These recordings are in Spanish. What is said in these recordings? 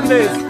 Hernández.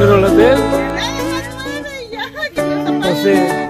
Pero las de él. No sé.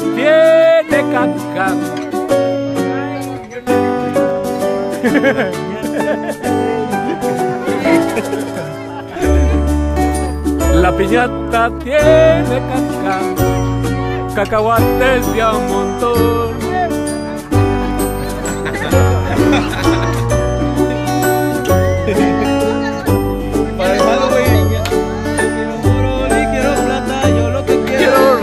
las tiene caca. La piñata tiene caca, cacahuates de un montón.